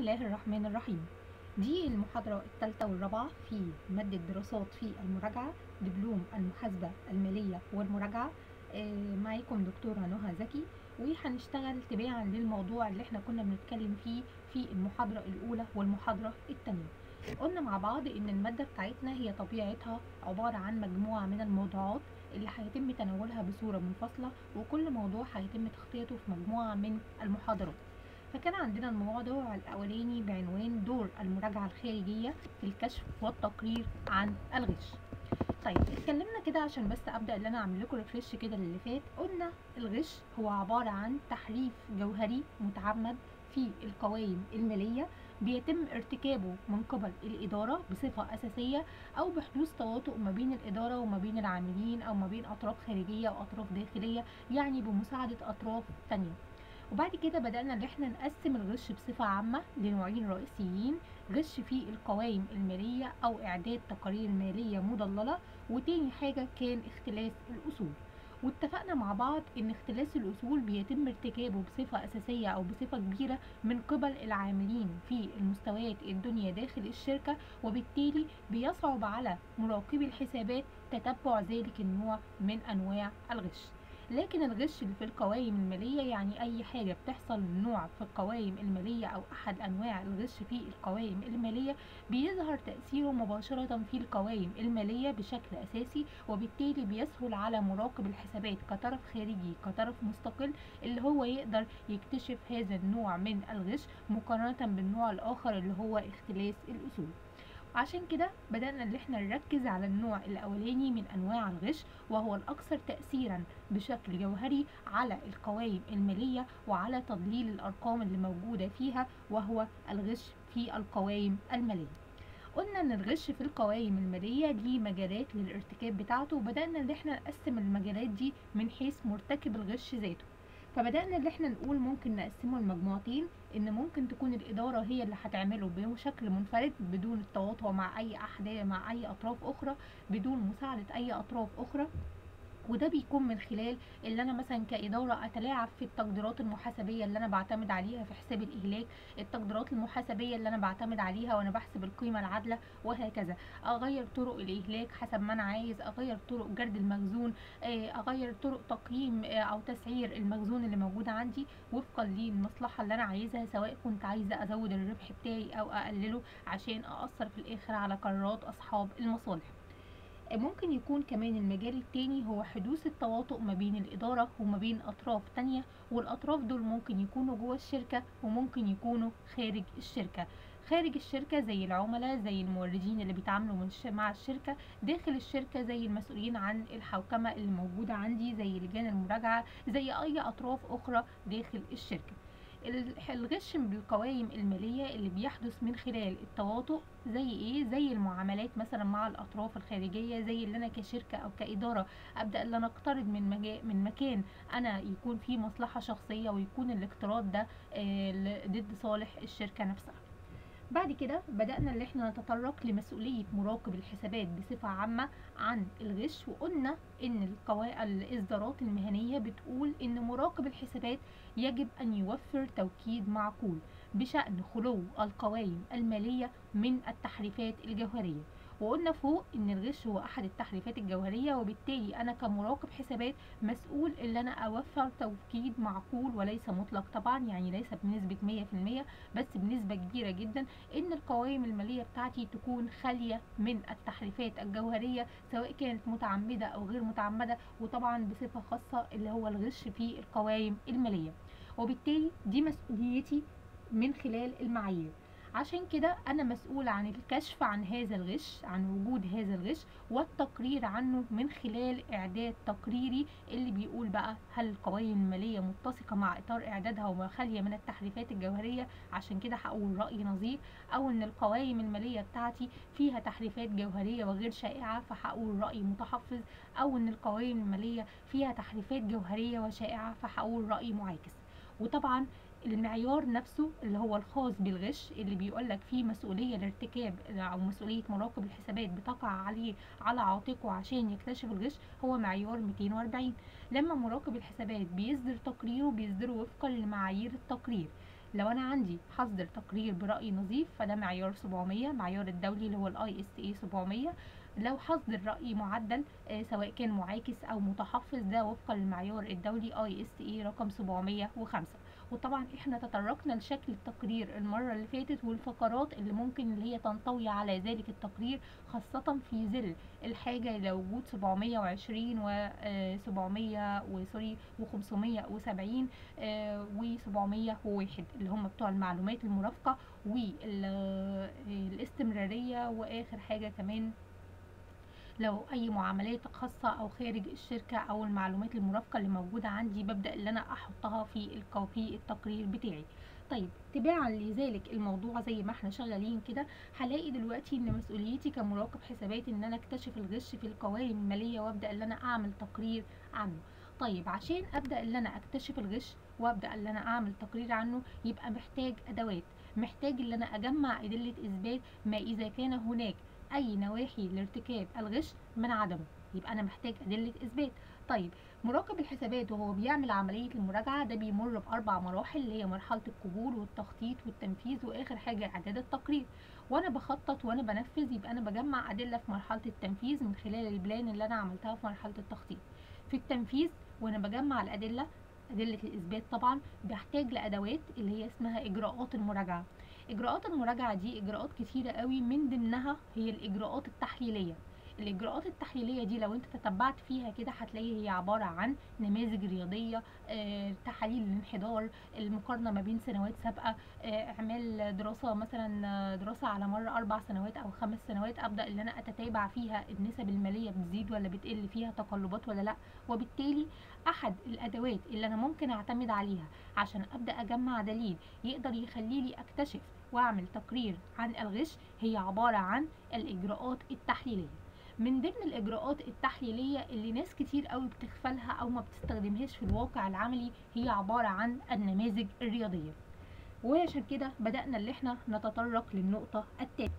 الله الرحمن الرحيم. دي المحاضرة الثالثة والرابعة في مادة دراسات في المراجعة دبلوم المحاسبة المالية والمراجعة. آه، معاكم دكتورة نهى زكي. وهنشتغل تباعا للموضوع اللي إحنا كنا بنتكلم فيه في المحاضرة الأولى والمحاضرة الثانية. قلنا مع بعض إن المادة بتاعتنا هي طبيعتها عبارة عن مجموعة من الموضوعات اللي هيتم تناولها بصورة منفصلة وكل موضوع هيتم تخطيطه في مجموعة من المحاضرات. فكان عندنا الموضوع الأولاني بعنوان دور المراجعة الخارجية في الكشف والتقرير عن الغش. طيب اتكلمنا كده عشان بس أبدأ اللي أنا اعمل لكم ريفرش كده للي فات. قلنا الغش هو عبارة عن تحريف جوهري متعمد في القوائم المالية بيتم ارتكابه من قبل الإدارة بصفة أساسية أو بحدوث تواطؤ ما بين الإدارة وما بين العاملين أو ما بين أطراف خارجية وأطراف داخلية يعني بمساعدة أطراف تانية. وبعد كده بدأنا إن إحنا نقسم الغش بصفة عامة لنوعين رئيسيين. غش في القوائم المالية أو إعداد تقارير مالية مضللة وتاني حاجة كان اختلاس الأصول. واتفقنا مع بعض إن اختلاس الأصول بيتم ارتكابه بصفة أساسية أو بصفة كبيرة من قبل العاملين في المستويات الدنيا داخل الشركة وبالتالي بيصعب على مراقبي الحسابات تتبع ذلك النوع من أنواع الغش. لكن الغش في القوائم المالية يعني أي حاجة بتحصل نوع في القوائم المالية أو أحد أنواع الغش في القوائم المالية بيظهر تأثيره مباشرة في القوائم المالية بشكل أساسي وبالتالي بيسهل على مراقب الحسابات كطرف خارجي كطرف مستقل اللي هو يقدر يكتشف هذا النوع من الغش مقارنة بالنوع الآخر اللي هو اختلاس الأصول. عشان كده بدأنا إن إحنا نركز على النوع الأولاني من أنواع الغش وهو الأكثر تأثيرا بشكل جوهري على القوائم المالية وعلى تضليل الأرقام اللي موجودة فيها وهو الغش في القوائم المالية. قلنا إن الغش في القوائم المالية ليه مجالات للارتكاب بتاعته وبدأنا إن إحنا نقسم المجالات دي من حيث مرتكب الغش ذاته. فبدأنا ان إحنا نقول ممكن نقسمه لمجموعتين إن ممكن تكون الإدارة هي اللي هتعمله بشكل منفرد بدون التواطؤ مع أي احد مع أي أطراف أخرى بدون مساعدة أي أطراف أخرى. وده بيكون من خلال اللي أنا مثلا كإدارة أتلاعب في التقديرات المحاسبية اللي أنا بعتمد عليها في حساب الإهلاك التقديرات المحاسبية اللي أنا بعتمد عليها وأنا بحسب القيمة العادلة وهكذا. أغير طرق الإهلاك حسب ما أنا عايز أغير طرق جرد المخزون أغير طرق تقييم أو تسعير المخزون اللي موجود عندي وفقا للمصلحة اللي أنا عايزها سواء كنت عايزة أزود الربح بتاعي أو أقلله عشان اثر في الآخر على قرارات أصحاب المصالح. ممكن يكون كمان المجال التاني هو حدوث التواطؤ ما بين الإدارة وما بين أطراف تانية والأطراف دول ممكن يكونوا جوه الشركة وممكن يكونوا خارج الشركة. خارج الشركة زي العملاء زي الموردين اللي بيتعاملوا مع الشركة. داخل الشركة زي المسؤولين عن الحوكمة اللي موجودة عندي زي لجان المراجعة زي أي أطراف أخرى داخل الشركة. الغش بالقوائم المالية اللي بيحدث من خلال التواطؤ زي إيه؟ زي المعاملات مثلا مع الأطراف الخارجية زي اللي أنا كشركة أو كإدارة أبدأ إن أنا أقترض من مجا من مكان أنا يكون فيه مصلحة شخصية ويكون الاقتراض ده آه ضد صالح الشركة نفسها. بعد كده بدأنا ان إحنا نتطرق لمسؤولية مراقب الحسابات بصفة عامة عن الغش وقلنا إن القوا... الإصدارات المهنية بتقول إن مراقب الحسابات يجب أن يوفر توكيد معقول بشأن خلو القوائم المالية من التحريفات الجوهرية. وقلنا فوق إن الغش هو أحد التحريفات الجوهرية وبالتالي أنا كمراقب حسابات مسؤول إن أنا أوفر توكيد معقول وليس مطلق. طبعا يعني ليس بنسبة 100% بس بنسبة كبيرة جدا إن القوائم المالية بتاعتي تكون خالية من التحريفات الجوهرية سواء كانت متعمدة أو غير متعمدة وطبعا بصفة خاصة اللي هو الغش في القوائم المالية. وبالتالي دي مسؤوليتي من خلال المعايير. عشان كده أنا مسؤول عن الكشف عن هذا الغش عن وجود هذا الغش والتقرير عنه من خلال إعداد تقريري اللي بيقول بقى هل القوائم المالية متسقة مع إطار إعدادها وخاليه من التحريفات الجوهرية. عشان كده هقول راي نظير أو إن القوائم المالية بتاعتي فيها تحريفات جوهرية وغير شائعة فهقول رأي متحفظ. أو إن القوائم المالية فيها تحريفات جوهرية وشائعة فهقول رأي معاكس. وطبعا المعيار نفسه اللي هو الخاص بالغش اللي بيقول لك فيه مسؤولية لارتكاب أو مسؤولية مراقب الحسابات بتقع عليه على عاتقه عشان يكتشف الغش هو معيار 240 لما مراقب الحسابات بيصدر تقريره بيصدره وفقا لمعايير التقرير. لو أنا عندي هصدر تقرير برأي نظيف فده معيار 700 معيار الدولي اللي هو ال ISA 700 لو هصدر رأي معدل آه، سواء كان معاكس أو متحفظ ده وفقا للمعيار الدولي اي اس اي رقم 705 وطبعا إحنا تطرقنا لشكل التقرير المرة اللي فاتت والفقرات اللي ممكن اللي هي تنطوي على ذلك التقرير خاصة في ظل الحاجة إلى وجود 720 و 700 وسوري و570 و701 اللي هم بتوع المعلومات المرافقة والاستمراريه وآخر حاجة كمان لو أي معاملات خاصة أو خارج الشركة أو المعلومات المرافقة اللي موجودة عندي ببدأ إن أنا أحطها في الكوبي التقرير بتاعي. طيب تباعا لذلك الموضوع زي ما إحنا شغالين كده هلاقي دلوقتي إن مسؤوليتي كمراقب حسابات إن أنا أكتشف الغش في القوائم المالية وأبدأ إن أنا أعمل تقرير عنه. طيب عشان أبدأ إن أنا أكتشف الغش وأبدأ إن أنا أعمل تقرير عنه يبقى محتاج أدوات. محتاج إن أنا أجمع أدلة إثبات ما إذا كان هناك. أي نواحي لارتكاب الغش من عدمه. يبقى أنا محتاج أدلة إثبات. طيب مراقب الحسابات وهو بيعمل عملية المراجعة ده بيمر بأربع مراحل اللي هي مرحلة القبول والتخطيط والتنفيذ وآخر حاجة إعداد التقرير. وأنا بخطط وأنا بنفذ يبقى أنا بجمع أدلة في مرحلة التنفيذ من خلال البلان اللي أنا عملتها في مرحلة التخطيط. في التنفيذ وأنا بجمع الأدلة أدلة الإثبات طبعا بحتاج لأدوات اللي هي اسمها إجراءات المراجعة. إجراءات المراجعة دي إجراءات كتيرة قوي. من ضمنها هي الإجراءات التحليلية. الإجراءات التحليلية دي لو أنت تتبعت فيها كده هتلاقي هي عبارة عن نماذج رياضية آه، تحاليل الانحدار المقارنة ما بين سنوات سابقة آه، إعمال دراسة مثلا آه، دراسة على مر أربع سنوات أو خمس سنوات أبدأ إن أنا أتتابع فيها النسب المالية بتزيد ولا بتقل فيها تقلبات ولا لأ. وبالتالي أحد الأدوات اللي أنا ممكن أعتمد عليها عشان أبدأ أجمع دليل يقدر يخليلي أكتشف واعمل تقرير عن الغش هي عبارة عن الإجراءات التحليلية. من ضمن الإجراءات التحليلية اللي ناس كتير قوي بتغفلها أو ما بتستخدمهاش في الواقع العملي هي عبارة عن النماذج الرياضية. وعشان كده بدأنا اللي إحنا نتطرق للنقطة التالية.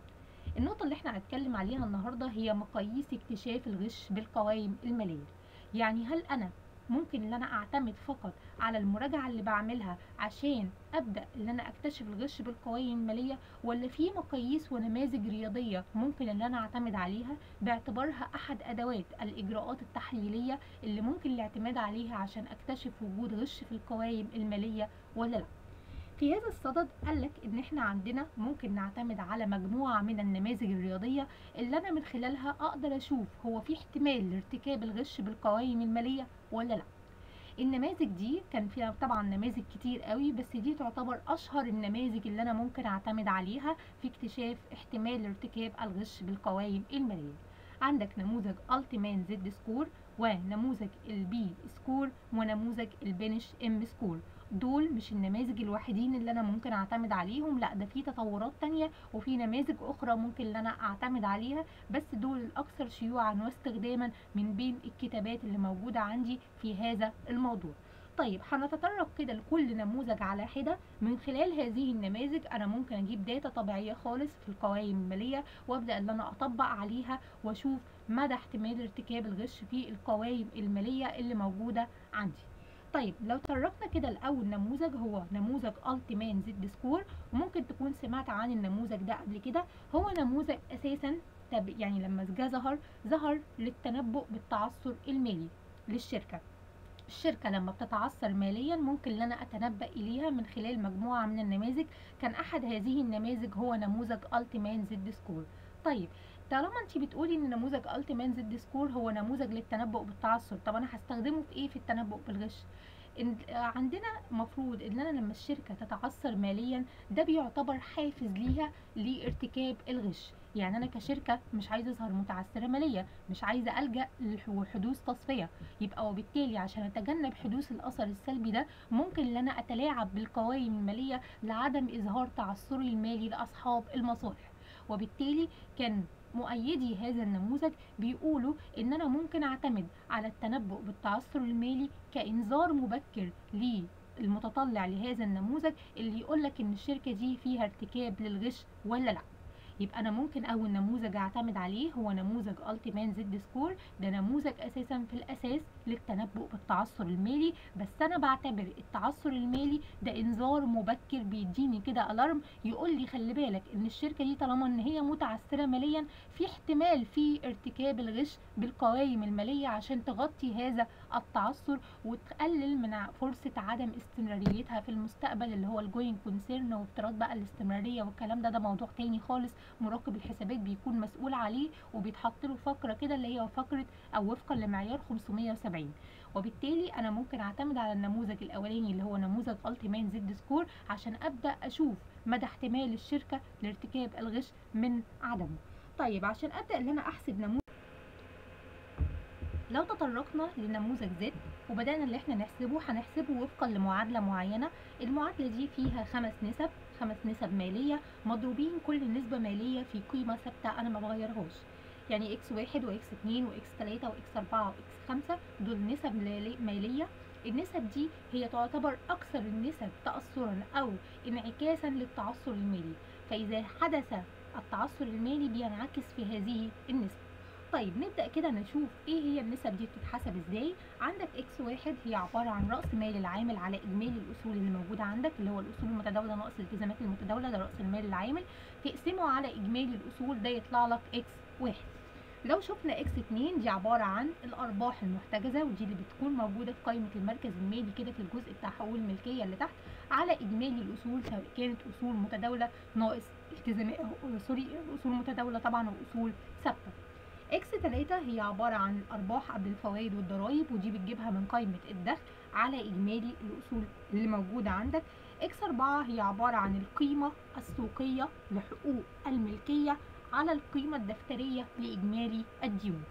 النقطة اللي إحنا هنتكلم عليها النهاردة هي مقاييس اكتشاف الغش بالقوائم المالية. يعني هل أنا ممكن إن أنا أعتمد فقط على المراجعة اللي بعملها عشان أبدأ إن أنا أكتشف الغش بالقوائم المالية ولا في مقاييس ونماذج رياضية ممكن إن أنا أعتمد عليها؟ باعتبارها أحد أدوات الإجراءات التحليلية اللي ممكن الاعتماد عليها عشان أكتشف وجود غش في القوائم المالية ولا لأ؟ في هذا الصدد قالك إن إحنا عندنا ممكن نعتمد على مجموعة من النماذج الرياضية اللي أنا من خلالها أقدر أشوف هو في احتمال لارتكاب الغش بالقوائم المالية ولا لأ. النماذج دي كان فيها طبعا نماذج كتير قوي بس دي تعتبر أشهر النماذج اللي أنا ممكن أعتمد عليها في اكتشاف احتمال ارتكاب الغش بالقوائم المالية. عندك نموذج Altman Z score ونموذج ال P score ونموذج ال Beneish M score دول مش النماذج الوحيدين اللي أنا ممكن أعتمد عليهم لأ ده في تطورات تانية وفي نماذج أخرى ممكن ان أنا أعتمد عليها بس دول الاكثر شيوعا واستخداما من بين الكتابات اللي موجودة عندي في هذا الموضوع. طيب هنتطرق كده لكل نموذج على حدة. من خلال هذه النماذج أنا ممكن أجيب data طبيعية خالص في القوائم المالية وأبدأ إن أنا أطبق عليها وأشوف مدى احتمال ارتكاب الغش في القوائم المالية اللي موجودة عندي. طيب لو تطرقنا كده لاول نموذج هو نموذج Altman Z score وممكن تكون سمعت عن النموذج ده قبل كده. هو نموذج أساسا يعني لما جه ظهر ظهر للتنبؤ بالتعثر المالي للشركة. الشركة لما بتتعثر ماليا ممكن إن أنا أتنبأ إليها من خلال مجموعة من النماذج. كان أحد هذه النماذج هو نموذج Altman Z score. طيب طالما انت بتقولي إن نموذج Altman Z score هو نموذج للتنبؤ بالتعثر طب أنا هستخدمه في إيه في التنبؤ بالغش؟ عندنا مفروض إن أنا لما الشركة تتعثر ماليا ده بيعتبر حافز ليها لارتكاب الغش. يعني أنا كشركة مش عايزة أظهر متعثرة ماليا مش عايزة ألجأ لحدوث تصفية. يبقى وبالتالي عشان أتجنب حدوث الأثر السلبي ده ممكن إن أنا أتلاعب بالقوائم المالية لعدم إظهار تعثري المالي لأصحاب المصالح. وبالتالي كان مؤيدي هذا النموذج بيقولوا ان أنا ممكن اعتمد على التنبؤ بالتعثر المالي كإنذار مبكر للمتطلع لهذا النموذج اللي يقولك إن الشركة دي فيها ارتكاب للغش ولا لأ. يبقى أنا ممكن أول نموذج أعتمد عليه هو نموذج Altman Z score ده نموذج أساسا في الأساس للتنبؤ بالتعثر المالي بس أنا بعتبر التعثر المالي ده إنذار مبكر بيديني كده alarm يقول لي خلي بالك إن الشركة دي طالما إن هي متعثرة ماليا في احتمال في ارتكاب الغش بالقوائم المالية عشان تغطي هذا التعثر وتقلل من فرصة عدم استمراريتها في المستقبل اللي هو ال going concern وافتراض بقى الاستمرارية والكلام ده ده موضوع تاني خالص. مراقب الحسابات بيكون مسؤول عليه وبيتحط له فقرة كده اللي هي فقرة أو وفقا لمعيار 570 وبالتالي أنا ممكن أعتمد على النموذج الأولاني اللي هو نموذج Altman Z score عشان أبدأ أشوف مدى احتمال الشركة لارتكاب الغش من عدمه. طيب عشان أبدأ إن أنا أحسب نموذج لو تطرقنا لنموذج Z وبدأنا اللي إحنا نحسبه هنحسبه وفقا لمعادلة معينة. المعادلة دي فيها خمس نسب خمس نسب مالية مضروبين كل نسبة مالية في قيمة ثابتة أنا ما بغيرهاش. يعني إكس واحد واكس اتنين واكس تلاتة واكس اربعة واكس خمسة دول نسب مالية. النسب دي هي تعتبر أكثر النسب تأثرا أو انعكاسا للتعثر المالي. فإذا حدث التعثر المالي بينعكس في هذه النسب. طيب نبدأ كده نشوف إيه هي النسب دي بتتحسب إزاي. عندك X واحد هي عبارة عن رأس مال العامل على إجمالي الأصول اللي موجودة عندك اللي هو الأصول المتداولة ناقص الالتزامات المتداولة ده رأس المال العامل. تقسمه على إجمالي الأصول ده يطلع لك X واحد. لو شفنا X 2 دي عبارة عن الأرباح المحتجزة ودي اللي بتكون موجودة في قائمة المركز المالي كده في الجزء بتاع حقوق الملكية اللي تحت على إجمالي الأصول سواء كانت أصول متداولة ناقص التزامات sorry أصول متداولة طبعا وأصول ثابتة. X 3 هي عبارة عن الارباح قبل الفوائد والضرائب ودي بتجيبها من قائمة الدخل على إجمالي الأصول اللي موجودة عندك. X 4 هي عبارة عن القيمة السوقية لحقوق الملكية على القيمة الدفترية لإجمالي الديون.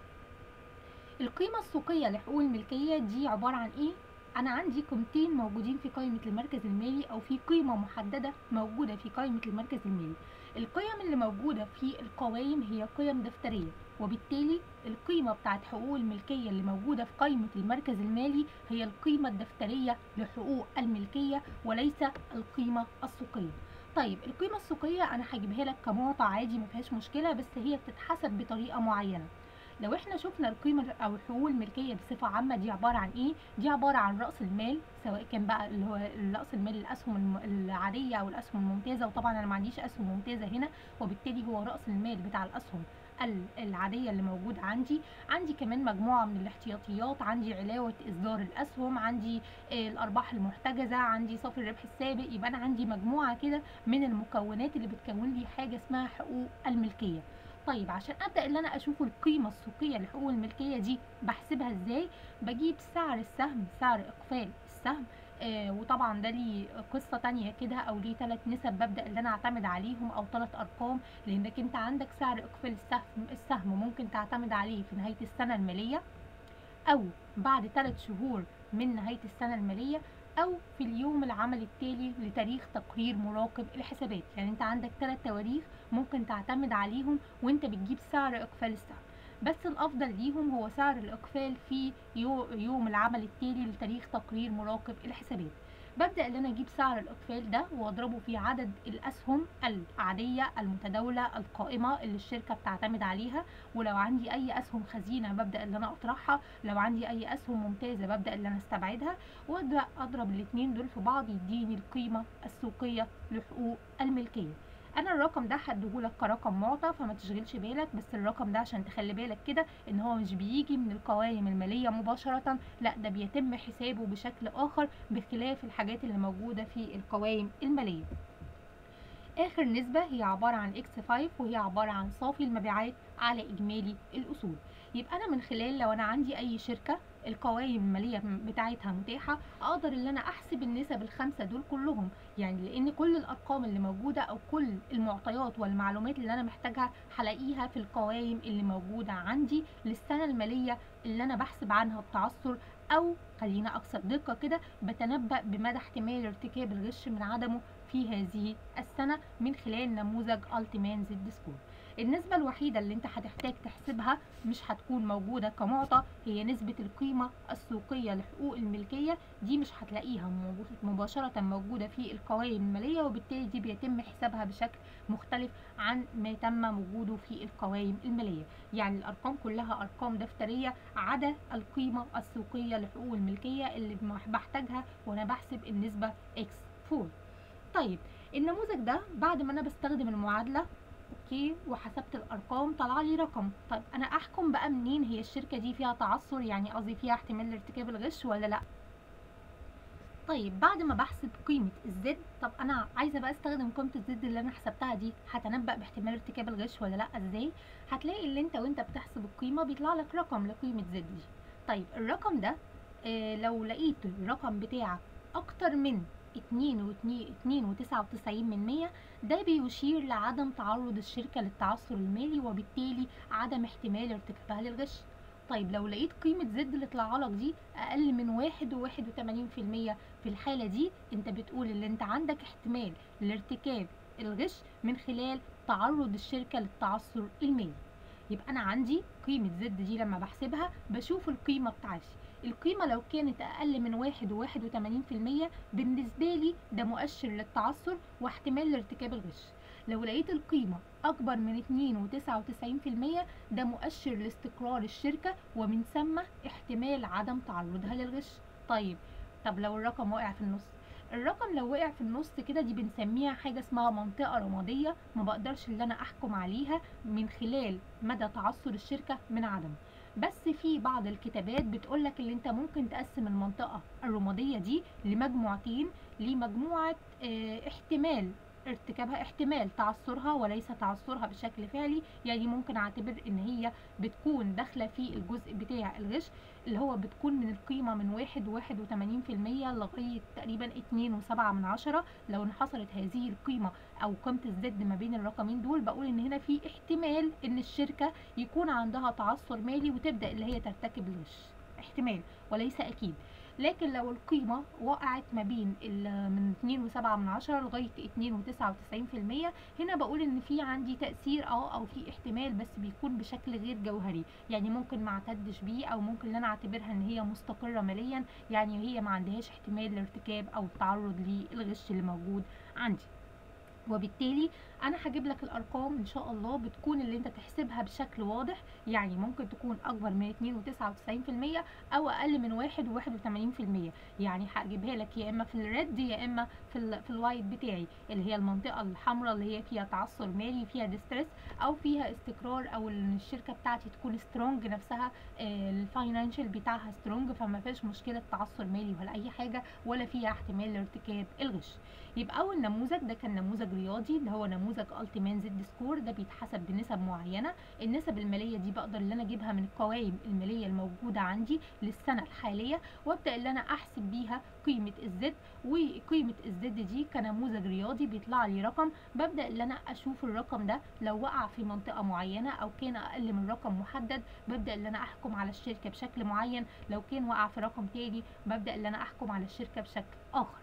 القيمة السوقية لحقوق الملكية دي عبارة عن إيه؟ أنا عندي قيمتين موجودين في قائمة المركز المالي أو في قيمة محددة موجودة في قائمة المركز المالي. القيم اللي موجودة في القوائم هي قيم دفترية وبالتالي القيمة بتاعت حقوق الملكية اللي موجودة في قائمة المركز المالي هي القيمة الدفترية لحقوق الملكية وليس القيمة السوقية. طيب القيمة السوقية أنا هجيبها لك كمعطى عادي مفيهاش مشكلة بس هي بتتحسب بطريقة معينة لو إحنا شفنا القيمة أو حقوق الملكية بصفة عامة دي عبارة عن إيه؟ دي عبارة عن رأس المال سواء كان بقى اللي هو رأس المال الأسهم العادية أو الأسهم الممتازة وطبعا أنا ما عنديش أسهم ممتازة هنا وبالتالي هو رأس المال بتاع الأسهم العادية اللي موجودة عندي. عندي كمان مجموعة من الاحتياطيات. عندي علاوة إصدار الأسهم. عندي الأرباح المحتجزة. عندي صافي الربح السابق. يبقى أنا عندي مجموعة كده من المكونات اللي بتكون لي حاجة اسمها حقوق الملكية. طيب عشان أبدأ إن أنا أشوف القيمة السوقية لحقوق الملكية دي بحسبها إزاي؟ بجيب سعر السهم سعر إقفال السهم آه وطبعا ده ليه قصة تانية كده أو ليه ثلاث نسب ببدأ إن أنا أعتمد عليهم أو ثلاث أرقام لأنك أنت عندك سعر إقفال السهم السهم ممكن تعتمد عليه في نهاية السنة المالية أو بعد ثلاث شهور من نهاية السنة المالية أو في اليوم العمل التالي لتاريخ تقرير مراقب الحسابات. يعني أنت عندك ثلاث تواريخ ممكن تعتمد عليهم وأنت بتجيب سعر إقفال السهم. بس الأفضل ليهم هو سعر الإقفال في يوم العمل التالي لتاريخ تقرير مراقب الحسابات. ببدأ إن أنا أجيب سعر الاقفال ده وأضربه في عدد الأسهم العادية المتداولة القائمة اللي الشركة بتعتمد عليها. ولو عندي أي أسهم خزينة ببدأ إن أنا أطرحها. لو عندي أي أسهم ممتازة ببدأ إن أنا أستبعدها. وابدا أضرب الاثنين دول في بعض يديني القيمة السوقية لحقوق الملكية. أنا الرقم ده هديهولك كرقم معطى فما تشغلش بالك بس الرقم ده عشان تخلي بالك كده إن هو مش بيجي من القوائم المالية مباشرة لأ ده بيتم حسابه بشكل آخر بخلاف الحاجات اللي موجودة في القوائم المالية. آخر نسبة هي عبارة عن إكس 5 وهي عبارة عن صافي المبيعات على إجمالي الأصول. يبقى أنا من خلال لو أنا عندي أي شركة القوائم المالية بتاعتها متاحة أقدر إن أنا أحسب النسب الخمسة دول كلهم. يعني لأن كل الأرقام اللي موجودة أو كل المعطيات والمعلومات اللي أنا محتاجها هلاقيها في القوائم اللي موجودة عندي للسنة المالية اللي أنا بحسب عنها التعثر أو خلينا أكثر دقة كده بتنبأ بمدى احتمال ارتكاب الغش من عدمه في هذه السنة من خلال نموذج التيمان زد سكور النسبة الوحيدة اللي انت هتحتاج تحسبها مش هتكون موجودة كمعطى هي نسبة القيمة السوقية لحقوق الملكية. دي مش هتلاقيها مباشرة موجودة في القوائم المالية وبالتالي دي بيتم حسابها بشكل مختلف عن ما تم وجوده في القوائم المالية. يعني الأرقام كلها أرقام دفترية عدا القيمة السوقية لحقوق الملكية اللي بحتاجها وأنا بحسب النسبة X4 طيب النموذج ده بعد ما أنا بستخدم المعادلة أوكي وحسبت الأرقام طلع لي رقم. طيب أنا أحكم بقى منين هي الشركة دي فيها تعثر؟ يعني قصدي فيها احتمال لارتكاب الغش ولا لأ؟ طيب بعد ما بحسب قيمة الزد طب أنا عايزة بقى أستخدم قيمة الزد اللي أنا حسبتها دي. هتنبأ باحتمال ارتكاب الغش ولا لأ؟ إزاي؟ هتلاقي اللي أنت وأنت بتحسب القيمة بيطلع لك رقم لقيمة زد دي. طيب الرقم ده آه لو لقيت الرقم بتاعك أكتر من اتنين واتنين اتنين وتسعة وتسعين من مية ده بيشير لعدم تعرض الشركة للتعثر المالي وبالتالي عدم احتمال ارتكابها للغش. طيب لو لقيت قيمة زد اللي طلعلك دي أقل من واحد وواحد وتمانين في المية في الحالة دي أنت بتقول إن أنت عندك احتمال لارتكاب الغش من خلال تعرض الشركة للتعثر المالي. يبقى أنا عندي قيمة زد دي لما بحسبها بشوف القيمة بتاعتي. القيمة لو كانت أقل من واحد وواحد وتمانين في المية بالنسبة لي ده مؤشر للتعثر واحتمال لارتكاب الغش. لو لقيت القيمة أكبر من اتنين وتسعة وتسعين في المية ده مؤشر لاستقرار الشركة ومن ثم احتمال عدم تعرضها للغش. طيب طب لو الرقم واقع في النص؟ الرقم لو وقع في النص كده دي بنسميها حاجة اسمها منطقة رمادية ما بقدرش اللي أنا أحكم عليها من خلال مدى تعثر الشركة من عدمه بس في بعض الكتابات بتقولك اللي أنت ممكن تقسم المنطقة الرمادية دي لمجموعتين لمجموعة آه احتمال ارتكابها احتمال تعثرها وليس تعثرها بشكل فعلي. يعني ممكن أعتبر إن هي بتكون داخلة في الجزء بتاع الغش. اللي هو بتكون من القيمة من واحد وواحد وتمانين في المية لغاية تقريبا اتنين وسبعة من عشرة. لو انحصرت هذه القيمة أو قيمة الزد ما بين الرقمين دول بقول إن هنا في احتمال إن الشركة يكون عندها تعثر مالي وتبدأ اللي هي ترتكب الغش. احتمال وليس أكيد. لكن لو القيمة وقعت ما بين من اتنين وسبعة من عشرة لغاية اتنين وتسعة وتسعين في المية هنا بقول إن في عندي تأثير آه أو في احتمال بس بيكون بشكل غير جوهري. يعني ممكن ما اعتدش بيه أو ممكن إن أنا أعتبرها إن هي مستقرة ماليا يعني هي ما عندهاش احتمال لارتكاب أو التعرض للغش اللي موجود عندي. وبالتالي أنا هجيب لك الأرقام إن شاء الله بتكون اللي أنت تحسبها بشكل واضح. يعني ممكن تكون أكبر من 2.99% أو أقل من 1 و81% يعني هجيبها لك يا إما في ال red يا إما في ال في ال white بتاعي اللي هي المنطقة الحمراء اللي هي فيها تعثر مالي فيها distress أو فيها استقرار أو إن الشركة بتاعتي تكون strong نفسها ال financial بتاعها strong فما فيش مشكلة تعثر مالي ولا أي حاجة ولا فيها احتمال لارتكاب الغش. يبقى اول نموذج ده كان نموذج رياضي اللي هو نموذج Altman Z score ده بيتحسب بنسب معينة. النسب المالية دي بقدر ان أنا أجيبها من القوائم المالية الموجودة عندي للسنة الحالية وأبدأ ان أنا أحسب بيها قيمة الزد. وقيمة الزد دي كنموذج رياضي بيطلع لي رقم. ببدأ ان أنا أشوف الرقم ده لو وقع في منطقة معينة أو كان أقل من رقم محدد ببدأ ان أنا أحكم على الشركة بشكل معين. لو كان وقع في رقم تاني ببدأ ان أنا أحكم على الشركة بشكل آخر.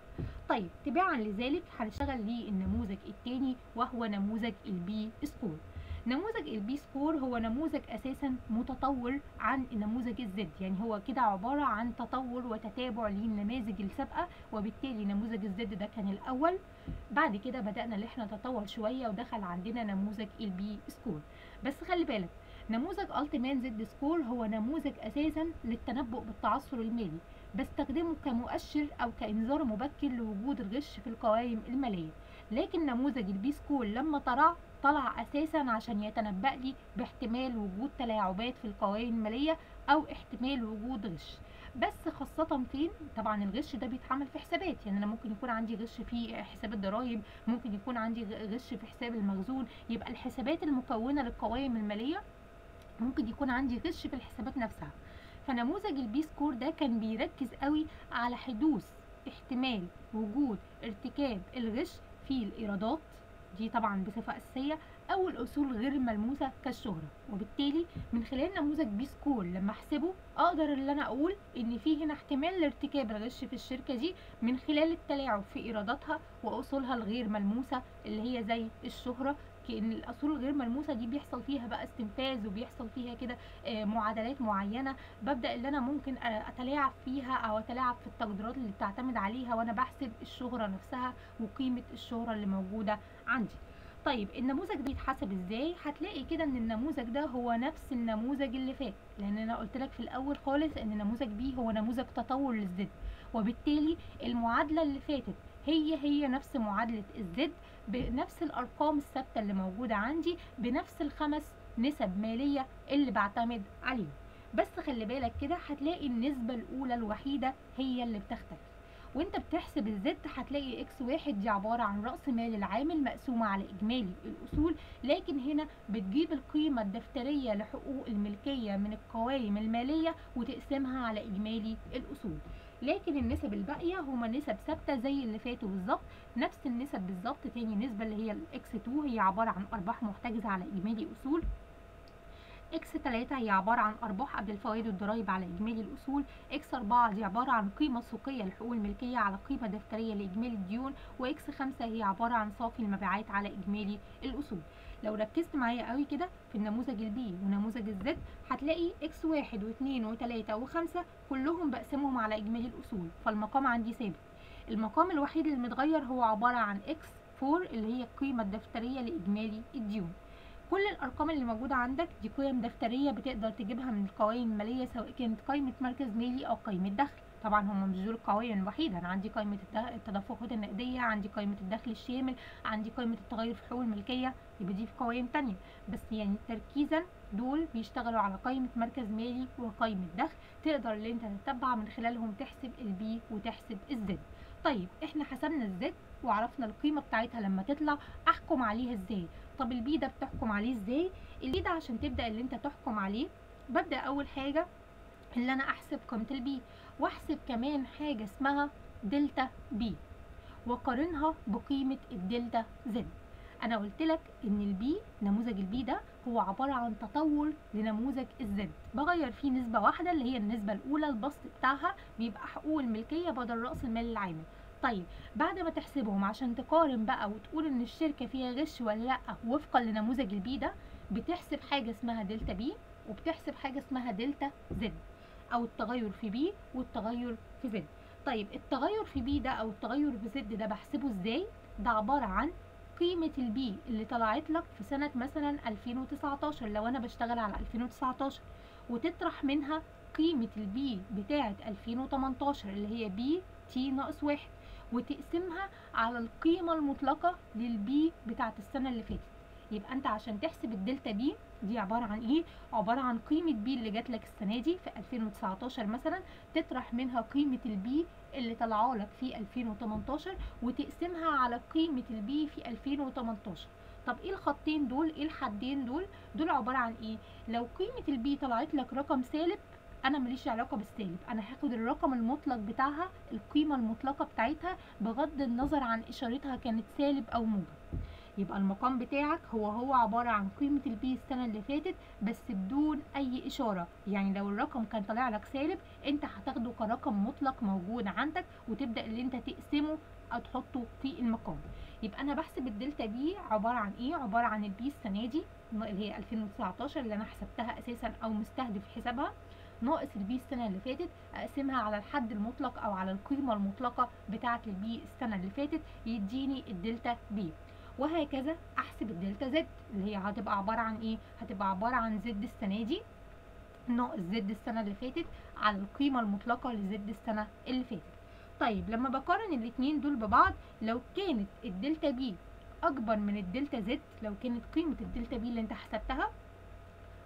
طيب تباعا لذلك هنشتغل للنموذج الثاني وهو نموذج ال P score نموذج ال P score هو نموذج أساسا متطور عن نموذج ال Z يعني هو كده عبارة عن تطور وتتابع للنماذج السابقة وبالتالي نموذج ال Z ده كان الأول. بعد كده بدأنا إن إحنا نتطور شوية ودخل عندنا نموذج ال P score بس خلي بالك نموذج Altman Z score هو نموذج أساسا للتنبؤ بالتعثر المالي. بستخدمه كمؤشر أو كإنذار مبكر لوجود الغش في القوائم المالية لكن نموذج ال P score لما طلع طلع أساسا عشان يتنبأ لي باحتمال وجود تلاعبات في القوائم المالية أو احتمال وجود غش. بس خاصة فين؟ طبعا الغش ده بيتعمل في حسابات يعني أنا ممكن يكون عندي غش في حساب الضرايب ممكن يكون عندي غش في حساب المخزون. يبقى الحسابات المكونة للقوائم المالية ممكن يكون عندي غش في الحسابات نفسها. فنموذج ال P score ده كان بيركز قوي على حدوث احتمال وجود ارتكاب الغش في الإيرادات. دي طبعا بصفة أساسية أو الأصول غير الملموسة كالشهرة. وبالتالي من خلال نموذج P score لما أحسبه أقدر إن أنا أقول إن في هنا احتمال لارتكاب الغش في الشركة دي من خلال التلاعب في إيراداتها وأصولها الغير ملموسة اللي هي زي الشهرة كأن الأصول الغير ملموسة دي بيحصل فيها بقى استنفاذ وبيحصل فيها كده آه، معادلات معينة ببدأ اللي أنا ممكن أتلاعب فيها أو أتلاعب في التقديرات اللي بتعتمد عليها وأنا بحسب الشهرة نفسها وقيمة الشهرة اللي موجودة عندي. طيب النموذج ده بيتحسب إزاي؟ هتلاقي كده إن النموذج ده هو نفس النموذج اللي فات لأن أنا قلت لك في الأول خالص إن نموذج بي هو نموذج تطور للزد وبالتالي المعادلة اللي فاتت هي هي نفس معادلة الزد بنفس الأرقام الثابتة اللي موجودة عندي بنفس الخمس نسب مالية اللي بعتمد عليهم بس خلي بالك كده هتلاقي النسبة الأولى الوحيدة هي اللي بتختلف. وأنت بتحسب ال Z هتلاقي X واحد دي عبارة عن رأس مال العامل مقسومة على إجمالي الأصول لكن هنا بتجيب القيمة الدفترية لحقوق الملكية من القوائم المالية وتقسمها على إجمالي الأصول. لكن النسب الباقية هما نسب ثابتة زي اللي فاتوا بالظبط. نفس النسب بالظبط تاني نسبة اللي هي ال X 2 هي عبارة عن أرباح محتجزة على إجمالي أصول. X 3 هي عبارة عن أرباح قبل الفوائد والضرايب على إجمالي الأصول. X 4 دي عبارة عن قيمة سوقية لحقوق الملكية على قيمة دفترية لإجمالي الديون. و X 5 هي عبارة عن صافي المبيعات على إجمالي الأصول. لو ركزت معايا قوي كده في النموذج ال P ونموذج ال Z هتلاقي X واحد واثنين وتلاتة وخمسة كلهم بقسمهم على إجمالي الأصول فالمقام عندي ثابت. المقام الوحيد اللي متغير هو عبارة عن X 4 اللي هي القيمة الدفترية لإجمالي الديون. كل الأرقام اللي موجودة عندك دي قيم دفترية بتقدر تجيبها من القوائم الماليه سواء كانت قائمة مركز مالي أو قائمة دخل. طبعا هم مش دول الوحيده أنا عندي قائمة التدفقات النقدية عندي قائمة الدخل الشامل عندي قائمة التغير في حقوق الملكية يبقى دي في قوائم تانية. بس يعني تركيزا دول بيشتغلوا على قائمة مركز مالي وقائمة دخل تقدر اللي انت تتبع من خلالهم تحسب البي وتحسب الزد طيب إحنا حسبنا الزد وعرفنا القيمة بتاعتها لما تطلع احكم عليها إزاي؟ طب ال P ده بتحكم عليه إزاي؟ ال P ده عشان تبدأ اللي انت تحكم عليه ببدأ أول حاجة اللي أنا أحسب قيمة ال P واحسب كمان حاجة اسمها delta P وقارنها بقيمة ال delta Z أنا قلت لك إن ال P نموذج ال P ده هو عبارة عن تطور لنموذج ال Z بغير فيه نسبة واحدة اللي هي النسبة الأولى البسط بتاعها بيبقى حقوق الملكية بدل رأس المال العامل. طيب بعد ما تحسبهم عشان تقارن بقى وتقول إن الشركة فيها غش ولا لأ وفقا لنموذج ال P ده بتحسب حاجة اسمها delta P وبتحسب حاجة اسمها delta Z أو التغير في P والتغير في Z. طيب التغير في P ده أو التغير في Z ده بحسبه إزاي؟ ده عبارة عن قيمة ال P اللي طلعت لك في سنة مثلا 2019 لو أنا بشتغل على 2019 وتطرح منها قيمة ال P بتاعة 2018 اللي هي P t ناقص واحد وتقسمها على القيمة المطلقة لل P بتاعة السنة اللي فاتت. يبقى أنت عشان تحسب الدلتا P دي عبارة عن إيه؟ عبارة عن قيمة P اللي جات لك السنة دي في 2019 مثلا تطرح منها قيمة ال P اللي طلعوا لك في 2018 وتقسمها على قيمة ال P في 2018 طب إيه الخطين دول؟ إيه الحدين دول؟ دول عبارة عن إيه؟ لو قيمة ال P طلعت لك رقم سالب أنا ماليش علاقة بالسالب. أنا هاخد الرقم المطلق بتاعها القيمة المطلقة بتاعتها بغض النظر عن إشارتها كانت سالب أو موجب. يبقى المقام بتاعك هو هو عبارة عن قيمة ال P السنة اللي فاتت بس بدون أي إشارة. يعني لو الرقم كان طالع لك سالب أنت هتاخده كرقم مطلق موجود عندك وتبدأ اللي أنت تقسمه أو تحطه في المقام. يبقى أنا بحسب الدلتا P عبارة عن إيه؟ عبارة عن ال P السنة دي اللي هي 2019 اللي أنا حسبتها أساسا أو مستهدف حسابها ناقص ال P السنة اللي فاتت أقسمها على الحد المطلق أو على القيمة المطلقة بتاعة ال P السنة اللي فاتت يديني الدلتا P. وهكذا أحسب الدلتا Z اللي هي هتبقى عبارة عن إيه؟ هتبقى عبارة عن Z السنة دي ناقص Z السنة اللي فاتت على القيمة المطلقة ل Z السنة اللي فاتت. طيب لما بقارن الاتنين دول ببعض لو كانت الدلتا P أكبر من الدلتا Z لو كانت قيمة الدلتا P اللي أنت حسبتها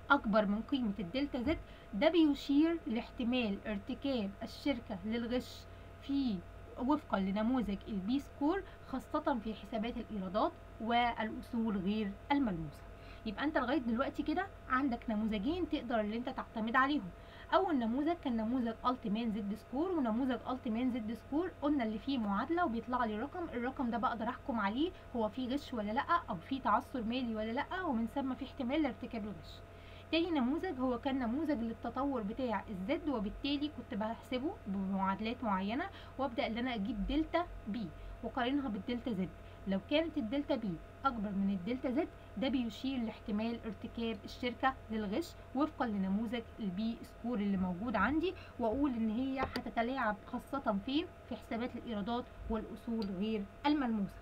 أكبر من قيمة الدلتا Z ده بيشير لاحتمال ارتكاب الشركة للغش في وفقا لنموذج ال P score خاصة في حسابات الإيرادات والأصول غير الملموسة. يبقى أنت لغاية دلوقتي كده عندك نموذجين تقدر اللي أنت تعتمد عليهم. أول نموذج كان نموذج Altman Z score ونموذج Altman Z score قلنا اللي فيه معادلة وبيطلع لي رقم الرقم ده بقدر أحكم عليه هو فيه غش ولا لأ أو فيه تعثر مالي ولا لأ ومن ثم في احتمال لارتكاب الغش. تاني نموذج هو كان نموذج للتطور بتاع ال Z وبالتالي كنت بحسبه بمعادلات معينة وأبدأ إن أنا أجيب دلتا P وقارنها بالدلتا Z لو كانت الدلتا P أكبر من الدلتا Z ده بيشير لاحتمال ارتكاب الشركة للغش وفقا لنموذج ال P score اللي موجود عندي وأقول إن هي هتتلاعب خاصة فين؟ في حسابات الإيرادات والأصول غير الملموسة.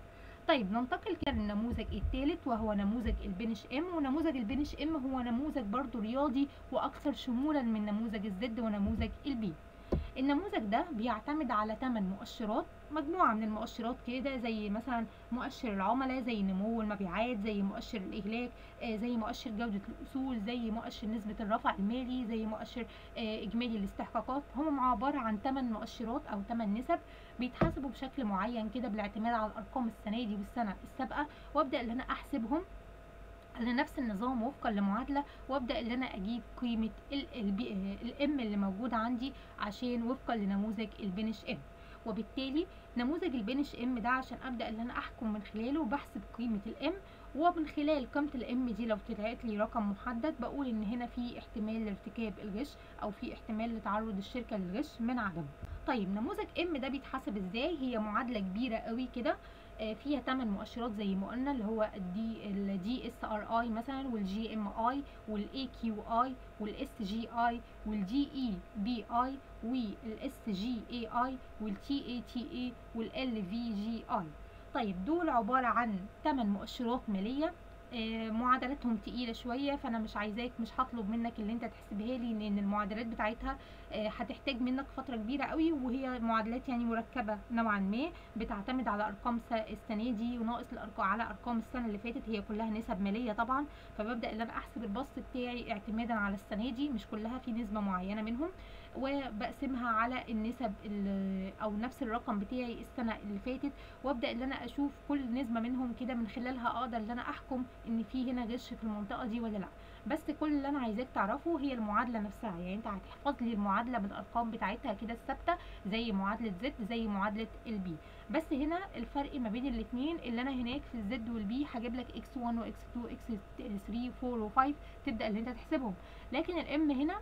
طيب ننتقل كده للنموذج الثالث وهو نموذج ال Beneish M ونموذج ال Beneish M هو نموذج برضو رياضي وأكثر شمولا من نموذج ال Z ونموذج ال P. النموذج ده بيعتمد على 8 مؤشرات مجموعة من المؤشرات كده زي مثلا مؤشر العملاء زي نمو المبيعات زي مؤشر الإهلاك آه زي مؤشر جودة الأصول زي مؤشر نسبة الرفع المالي زي مؤشر آه إجمالي الاستحقاقات. هم عبارة عن 8 مؤشرات أو 8 نسب بيتحسبوا بشكل معين كده بالاعتماد على الأرقام السنة دي والسنة السابقة. وأبدأ إن أنا أحسبهم على نفس النظام وفقا لمعادلة وأبدأ إن أنا أجيب قيمة ال M اللي موجودة عندي عشان وفقا لنموذج ال Beneish M وبالتالي نموذج ال Beneish M ده عشان أبدأ إن أنا أحكم من خلاله بحسب قيمة ال M ومن خلال قيمة ال M دي لو طلعت لي رقم محدد بقول إن هنا في احتمال لارتكاب الغش أو في احتمال لتعرض الشركة للغش من عدمه طيب نموذج M ده بيتحسب إزاي؟ هي معادلة كبيرة قوي كده. فيها 8 مؤشرات زي ما قلنا اللي هو ال D ال DSRI مثلا والجي ام اي والاي كيو اي والاس جي اي والجي اي بي اي والاس جي اي اي والتي اي تي اي والال في جي اي طيب دول عبارة عن 8 مؤشرات مالية. آه معادلاتهم تقيلة شوية فأنا مش عايزاك مش هطلب منك اللي أنت تحسبها لي لأن المعادلات بتاعتها آه هتحتاج منك فترة كبيرة قوي وهي معادلات يعني مركبة نوعا ما بتعتمد على أرقام السنة دي وناقص الارقام على أرقام السنة اللي فاتت هي كلها نسب مالية طبعا. فببدأ إن أنا أحسب البسط بتاعي اعتمادا على السنة دي مش كلها في نسبة معينة منهم. وبقسمها على النسب أو نفس الرقم بتاعي السنة اللي فاتت وأبدأ إن أنا أشوف كل نسبة منهم كده من خلالها أقدر إن أنا أحكم إن في هنا غش في المنطقة دي ولا لأ. بس كل اللي أنا عايزاك تعرفه هي المعادلة نفسها. يعني أنت هتحفظ لي المعادلة بالأرقام بتاعتها كده الثابتة زي معادلة Z زي معادلة ال P بس هنا الفرق ما بين الاثنين اللي أنا هناك في ال Z وال P هجيب لك إكس 1 واكس 2 إكس 3 4 و5 تبدأ إن أنت تحسبهم. لكن ال M هنا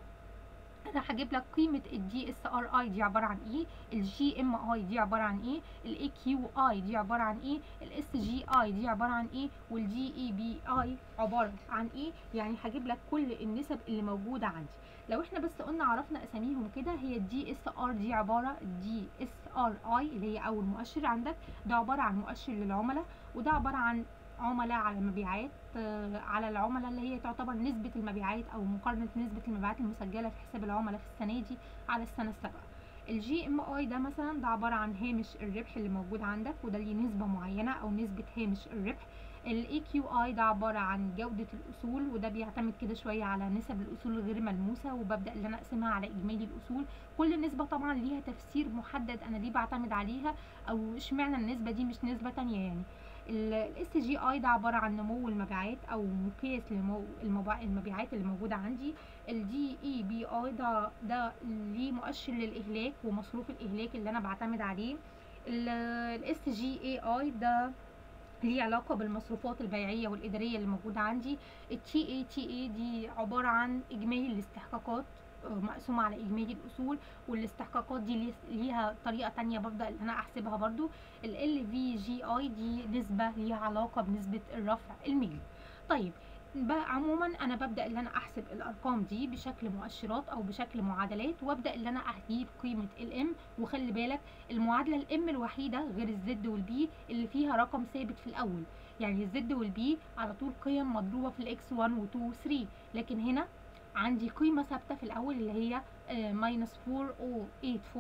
أنا هجيب لك قيمة ال DSRI دي عبارة عن إيه؟ ال GMI دي عبارة عن إيه؟ ال AQI دي عبارة عن إيه؟ ال SGI دي عبارة عن إيه؟ وال DEPI عبارة عن إيه؟ يعني هجيب لك كل النسب اللي موجودة عندي. لو إحنا بس قلنا عرفنا أساميهم كده هي الدي اس ار دي عبارة دي اس ار اي اللي هي أول مؤشر عندك. ده عبارة عن مؤشر للعملاء وده عبارة عن عملاء على مبيعات على العملاء اللي هي تعتبر نسبة المبيعات أو مقارنة نسبة المبيعات المسجلة في حساب العملاء في السنة دي على السنة السابقة. ال GMI ده مثلا ده عبارة عن هامش الربح اللي موجود عندك وده ليه نسبة معينة أو نسبة هامش الربح. ال AQI ده عبارة عن جودة الأصول وده بيعتمد كده شوية على نسب الأصول الغير ملموسة وببدأ إن أنا أقسمها على إجمالي الأصول. كل نسبة طبعا ليها تفسير محدد أنا ليه بعتمد عليها أو اشمعنى النسبة دي مش نسبة تانية يعني. ال SGI ده عبارة عن نمو المبيعات أو مقياس المبيعات اللي موجودة عندي. ال DEPI ده ده ليه مؤشر للإهلاك ومصروف الإهلاك اللي أنا بعتمد عليه. ال SGAI ده ليه علاقة بالمصروفات البيعية والإدارية اللي موجودة عندي. ال TATA دي عبارة عن إجمالي الاستحقاقات. مقسومة على إجمالي الأصول والاستحقاقات دي ليها طريقة تانية ببدأ إن أنا أحسبها برضو ال LVGI دي نسبة ليها علاقة بنسبة الرفع المالي. طيب بقى عموما أنا ببدأ إن أنا أحسب الأرقام دي بشكل مؤشرات أو بشكل معادلات وأبدأ إن أنا أجيب قيمة ال M وخلي بالك المعادلة ال M الوحيدة غير ال Z وال P اللي فيها رقم ثابت في الأول. يعني ال Z وال P على طول قيم مضروبة في ال X 1 و 2 و 3 لكن هنا عندي قيمة ثابتة في الأول اللي هي minus 4.084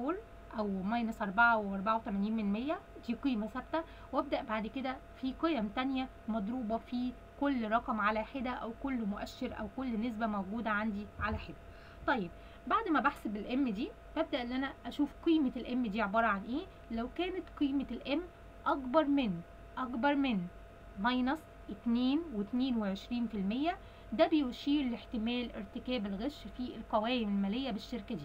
أو minus أربعة وأربعة وتمانين من مية. دي قيمة ثابتة. وأبدأ بعد كده في قيم تانية مضروبة في كل رقم على حدة أو كل مؤشر أو كل نسبة موجودة عندي على حدة. طيب بعد ما بحسب ال M دي ببدأ إن أنا أشوف قيمة ال M دي عبارة عن إيه. لو كانت قيمة ال M أكبر من أكبر من minus اتنين واتنين وعشرين في المية ده بيشير لاحتمال ارتكاب الغش في القوائم المالية بالشركة دي.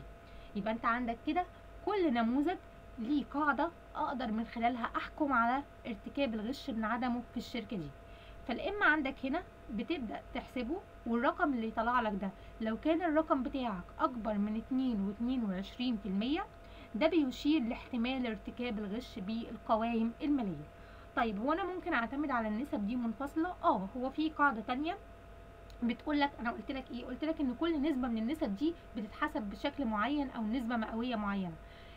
يبقى انت عندك كده كل نموذج ليه قاعدة أقدر من خلالها احكم على ارتكاب الغش من عدمه في الشركة دي. فالام عندك هنا بتبدأ تحسبه والرقم اللي يطلع لك ده لو كان الرقم بتاعك اكبر من 2 و22% ده بيشير لاحتمال ارتكاب الغش بالقوائم المالية. طيب هو أنا ممكن أعتمد على النسب دي منفصلة؟ آه هو في قاعدة تانية بتقول لك أنا قلت لك إيه؟ قلت لك إن كل نسبة من النسب دي بتتحسب بشكل معين أو نسبة مئوية معينة.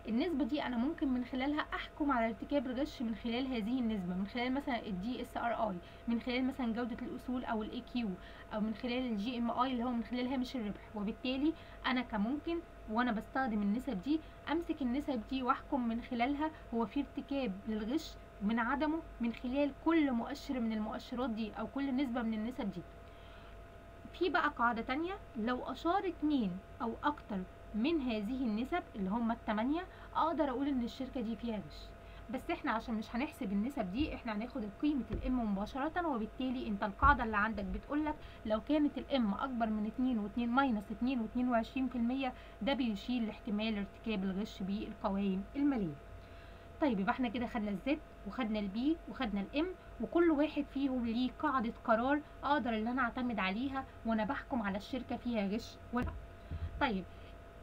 النسبة دي أنا ممكن من خلالها أحكم على ارتكاب الغش من خلال هذه النسبة من خلال مثلا ال DSRI من خلال مثلا جودة الأصول أو ال AQ أو من خلال ال GMI اللي هو من خلال هامش الربح. وبالتالي أنا كممكن وأنا بستخدم النسب دي أمسك النسب دي وأحكم من خلالها هو في ارتكاب للغش من عدمه من خلال كل مؤشر من المؤشرات دي أو كل نسبة من النسب دي. في بقى قاعدة تانية. لو أشار اتنين أو أكتر من هذه النسب اللي هم التمانية أقدر أقول إن الشركة دي فيها غش. بس إحنا عشان مش هنحسب النسب دي إحنا هناخد قيمة ال M مباشرة وبالتالي أنت القاعدة اللي عندك بتقولك لو كانت ال M أكبر من اتنين واتنين minus اتنين واتنين وعشرين في المية ده بيشير لاحتمال ارتكاب الغش بالقوائم المالية. طيب يبقى إحنا كده خدنا ال Z وخدنا ال P وخدنا ال M وكل واحد فيهم ليه قاعدة قرار أقدر إن أنا أعتمد عليها وأنا بحكم على الشركة فيها غش ولا. طيب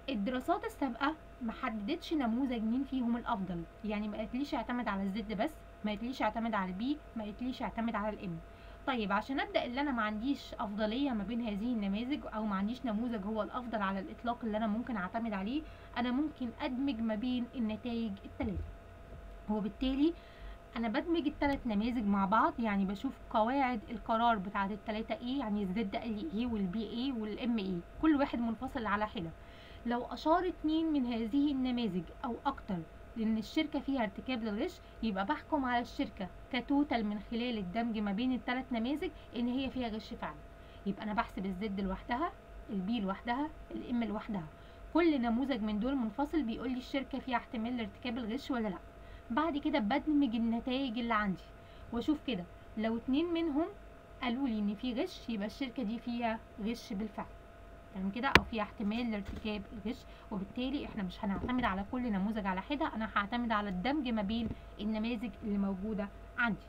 الدراسات السابقة ما حددتش نموذج مين فيهم الأفضل يعني ما قالتليش اعتمد على ال Z بس ما قالتليش اعتمد على ال P ما قالتليش اعتمد على ال M. طيب عشان أبدأ اللي أنا ما عنديش أفضلية ما بين هذه النماذج أو ما عنديش نموذج هو الأفضل على الإطلاق اللي أنا ممكن أعتمد عليه أنا ممكن أدمج ما بين النتائج الثلاثه وبالتالي أنا بدمج الثلاث نماذج مع بعض يعني بشوف قواعد القرار بتاعة الثلاثه إيه يعني ال Z إيه وال P إيه وال M إيه كل واحد منفصل على حده لو أشار اتنين من هذه النماذج أو أكتر لأن الشركة فيها ارتكاب للغش يبقى بحكم على الشركة ك total من خلال الدمج ما بين الثلاث نماذج إن هي فيها غش فعلا يبقى أنا بحسب ال Z لوحدها ال P لوحدها ال M لوحدها. كل نموذج من دول منفصل بيقول لي الشركة فيها احتمال لارتكاب الغش ولا لأ. بعد كده بدمج النتائج اللي عندي. وأشوف كده لو اتنين منهم قالوا لي إن في غش يبقى الشركة دي فيها غش بالفعل. تمام كده أو فيها احتمال لارتكاب الغش. وبالتالي إحنا مش هنعتمد على كل نموذج على حدة أنا هعتمد على الدمج ما بين النماذج اللي موجودة عندي.